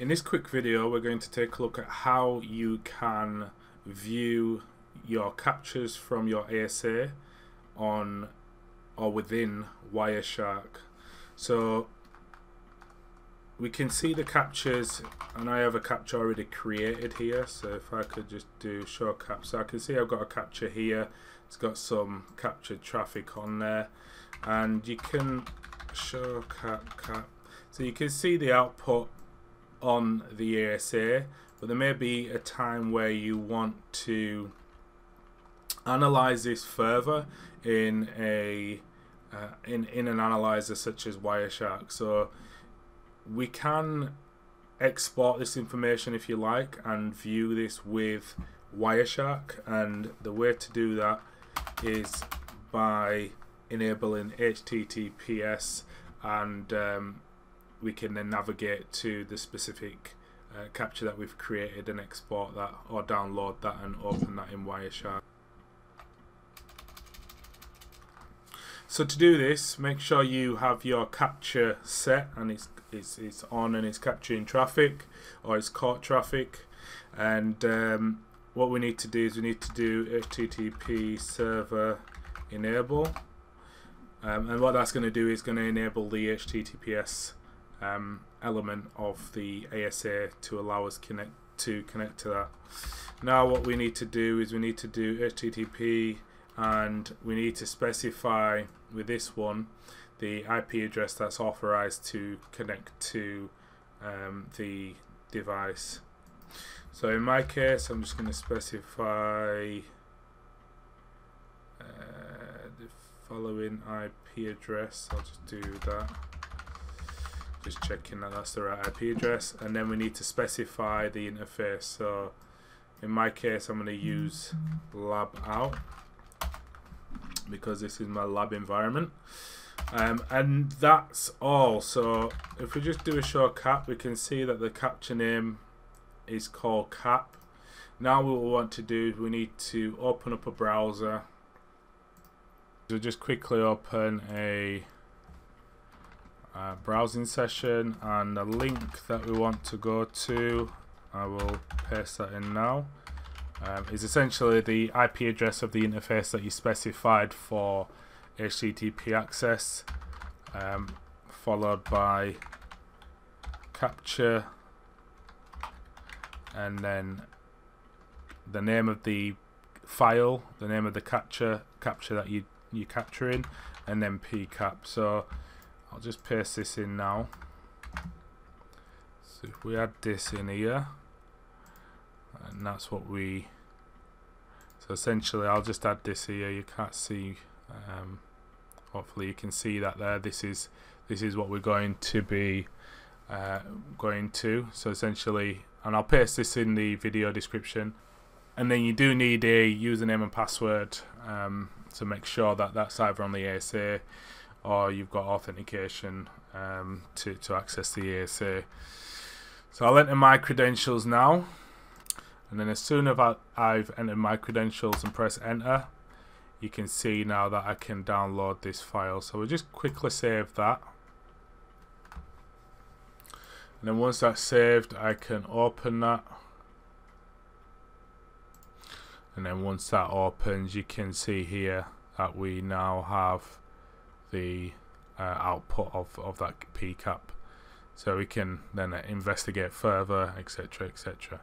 In this quick video we're going to take a look at how you can view your captures from your ASA on or within Wireshark. So we can see the captures and I have a capture already created here so if I could just do show cap so I can see I've got a capture here. It's got some captured traffic on there. And you can show cap cap. So you can see the output on the ASA but there may be a time where you want to analyze this further in a uh, in in an analyzer such as Wireshark. So we can export this information if you like and view this with Wireshark and the way to do that is by enabling HTTPS and um, we can then navigate to the specific uh, capture that we've created and export that or download that and open that in Wireshark. So to do this, make sure you have your capture set and it's it's, it's on and it's capturing traffic or it's caught traffic. And um, what we need to do is we need to do HTTP server enable. Um, and what that's going to do is going to enable the HTTPS um, element of the ASA to allow us connect to connect to that. Now what we need to do is we need to do HTTP and we need to specify with this one the IP address that's authorized to connect to um, the device. So in my case, I'm just going to specify uh, the following IP address. I'll just do that. Just checking that that's the right IP address, and then we need to specify the interface. So in my case, I'm going to use lab out because this is my lab environment. Um, and that's all. So if we just do a show cap, we can see that the capture name is called cap. Now what we want to do we need to open up a browser. So just quickly open a uh, browsing session and the link that we want to go to, I will paste that in now um, is essentially the IP address of the interface that you specified for HTTP access, um, followed by capture, and then the name of the file, the name of the capture capture that you you capturing, and then pcap. So I'll just paste this in now. So if we add this in here and that's what we so essentially I'll just add this here. You can't see um, hopefully you can see that there. This is this is what we're going to be uh, going to. So essentially and I'll paste this in the video description. And then you do need a username and password um, to make sure that that's either on the ASA or you've got authentication um, to, to access the ASA so I'll enter my credentials now. And then as soon as I've entered my credentials and press enter you can see now that I can download this file. So we'll just quickly save that. And then once that's saved I can open that. And then once that opens you can see here that we now have the uh, output of, of that PCAP so we can then investigate further etc etc